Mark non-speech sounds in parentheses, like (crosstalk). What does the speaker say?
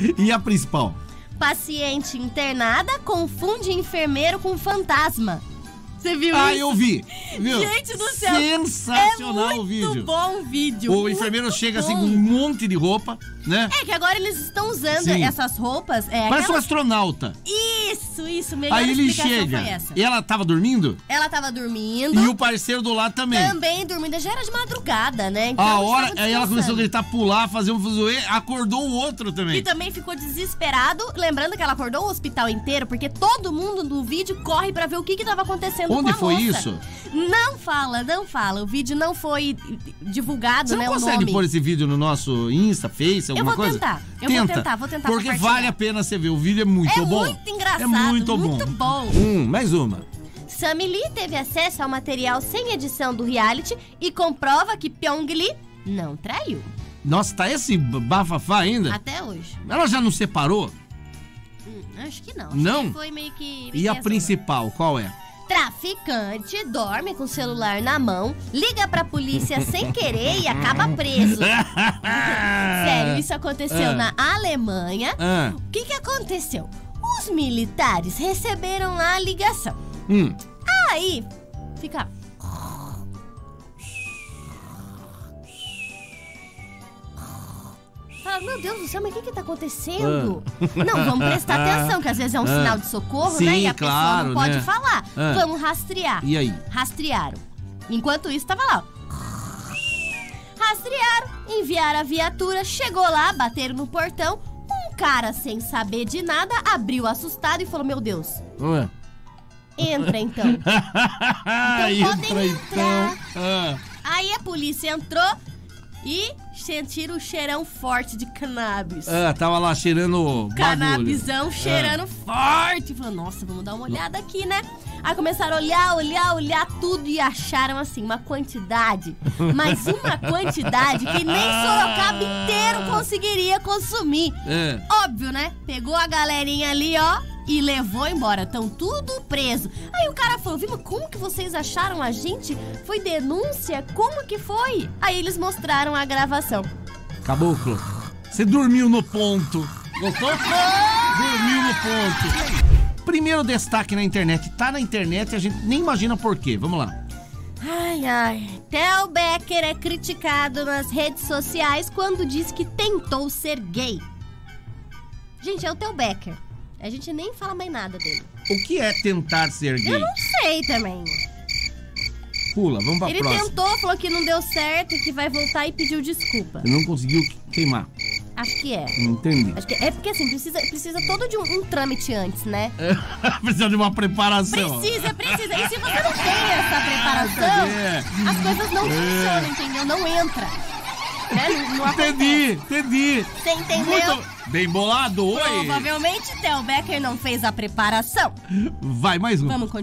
(laughs) E a principal? Paciente internada confunde enfermeiro com fantasma. Você viu Ah, isso? eu vi. Viu? Gente do céu. Sensacional é o muito vídeo. bom o vídeo. O muito enfermeiro chega assim com um monte de roupa, né? É que agora eles estão usando Sim. essas roupas. É, Parece um aquelas- astronauta. Isso, isso. Melhor Aí ele chega. E ela tava dormindo? Ela tava dormindo. E o parceiro do lado também. Também dormindo. Já era de madrugada, né? Então A hora, aí ela começou a gritar, pular, fazer um fuzuê, acordou o outro também. E também ficou desesperado, lembrando que ela acordou o hospital inteiro, porque todo mundo no vídeo corre pra ver o que que tava acontecendo Onde foi moça. isso? Não fala, não fala. O vídeo não foi divulgado, Você né, não o consegue pôr esse vídeo no nosso Insta, Face, alguma vou coisa? tentar, eu vou tentar, vou tentar Porque vale a pena você ver, o vídeo é muito É bom. muito engraçado, É muito, muito bom. bom. Hum, mais uma. Sammy Lee teve acesso ao material sem edição do reality e comprova que Pyong Lee não traiu. Nossa, tá esse bafafá ainda? Até hoje. Ela já não separou? Hum, acho que não. Acho Não? que foi meio que. E a meio principal, qual é? Traficante dorme com o celular na mão, liga pra polícia sem querer e acaba preso. (laughs) Sério, isso aconteceu Ah. na Alemanha. Ah, O que, que aconteceu? Os militares receberam a ligação. hum. Aí, fica. Fala, meu Deus do céu, mas o que que tá acontecendo? Não, vamos prestar atenção, que às vezes é um Ah. sinal de socorro, Sim, né? E a pessoa claro, não pode né? falar. Ah. Vamos rastrear. E aí? Rastrearam. Enquanto isso, tava lá. Rastrearam, enviaram a viatura, chegou lá, bateram no portão. Um cara, sem saber de nada, abriu assustado e falou: Meu Deus, Ué. entra então. (laughs) podem Entra então. entrar. Ah. Aí a polícia entrou e sentiram o cheirão forte de cannabis. Ah, tava lá cheirando. Cannabisão cheirando forte. Falou, nossa, vamos dar uma olhada aqui, né? Aí começaram a olhar, olhar, olhar tudo e acharam assim, uma quantidade. (laughs) Mas uma quantidade que nem Sorocaba inteiro conseguiria consumir. É. Óbvio, né? Pegou a galerinha ali, ó, e levou embora. Tão tudo preso. Aí o cara falou: Viu, mas como que vocês acharam a gente? Foi denúncia? Como que foi? Aí eles mostraram a gravação. Caboclo, você dormiu no ponto. Gostou? dormiu no ponto. Primeiro destaque na internet. Tá na internet e a gente nem imagina por quê. Vamos lá. Ai, ai. Theo Becker é criticado nas redes sociais quando diz que tentou ser gay. Gente, é o Theo Becker. A gente nem fala mais nada dele. O que é tentar ser Eu gay? não sei também. Pula, vamos pra Ele próxima. tentou, falou que não deu certo, que vai voltar e pediu desculpa. Não conseguiu queimar. Acho que é. Entendi. Acho que é porque assim, precisa, precisa todo de um, um trâmite antes, né? (laughs) Precisa de uma preparação. Precisa, precisa. E se você não tem essa preparação, (laughs) É. as coisas não funcionam, entendeu? Não entra. Né? Entendi, entendi. Você entendeu? Muito bem bolado, oi. Provavelmente Theo Becker não fez a preparação. Vai mais um. Vamos continuar.